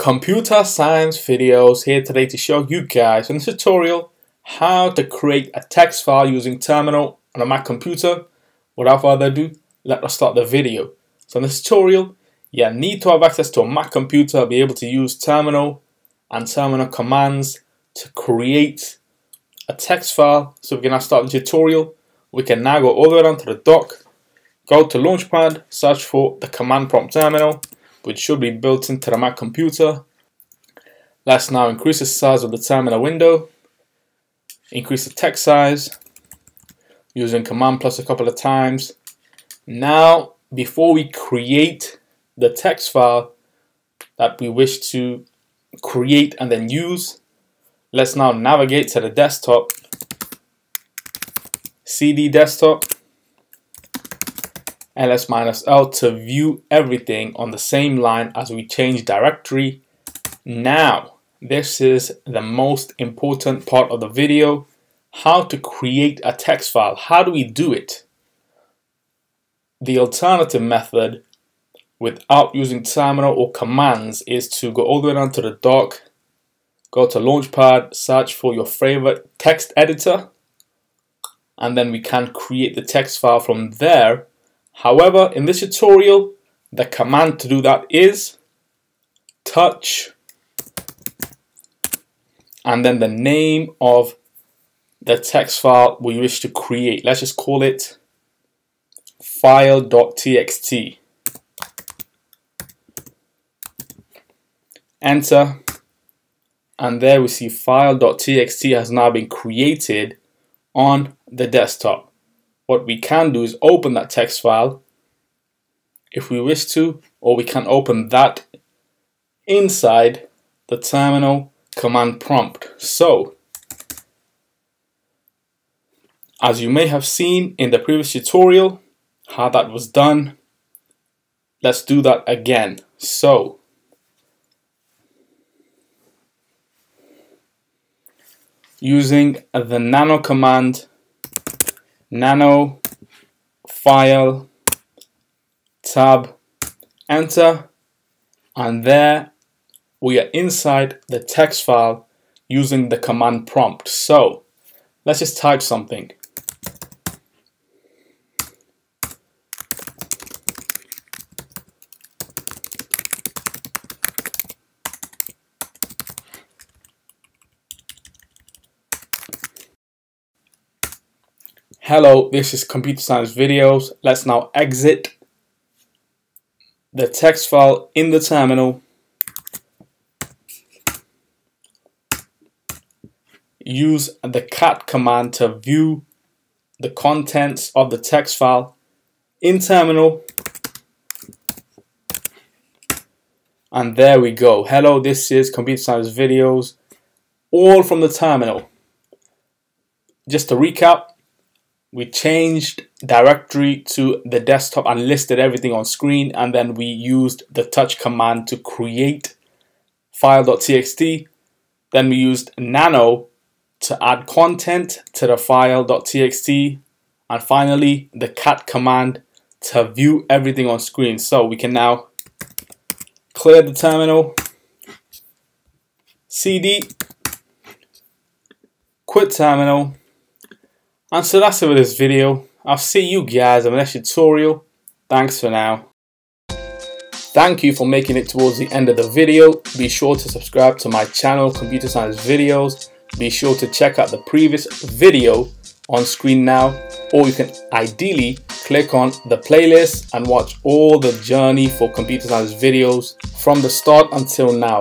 Computer science videos here today to show you guys in this tutorial how to create a text file using terminal on a Mac computer. Without further ado, let us start the video. So in this tutorial, you need to have access to a Mac computer, be able to use terminal and terminal commands to create a text file. So we can now start the tutorial. We can now go all the way down to the dock, go to Launchpad, search for the command prompt terminal, which should be built into the Mac computer. Let's now increase the size of the terminal window, increase the text size, using command plus a couple of times. Now, before we create the text file that we wish to create and then use, let's now navigate to the desktop, CD desktop, ls minus l to view everything on the same line as we change directory. Now, this is the most important part of the video, how to create a text file. How do we do it? The alternative method without using terminal or commands is to go all the way down to the dock, go to Launchpad, search for your favorite text editor, and then we can create the text file from there However, in this tutorial, the command to do that is touch and then the name of the text file we wish to create. Let's just call it file.txt. Enter and there we see file.txt has now been created on the desktop what we can do is open that text file if we wish to, or we can open that inside the terminal command prompt. So, as you may have seen in the previous tutorial, how that was done, let's do that again. So, using the nano command nano file tab enter and there we are inside the text file using the command prompt. So let's just type something Hello, this is Computer Science Videos. Let's now exit the text file in the terminal. Use the cat command to view the contents of the text file in terminal. And there we go. Hello, this is Computer Science Videos, all from the terminal. Just to recap, we changed directory to the desktop and listed everything on screen and then we used the touch command to create file.txt then we used nano to add content to the file.txt and finally the cat command to view everything on screen. So we can now clear the terminal cd quit terminal and so that's it for this video. I'll see you guys in the next tutorial. Thanks for now. Thank you for making it towards the end of the video. Be sure to subscribe to my channel, Computer Science Videos. Be sure to check out the previous video on screen now, or you can ideally click on the playlist and watch all the journey for computer science videos from the start until now.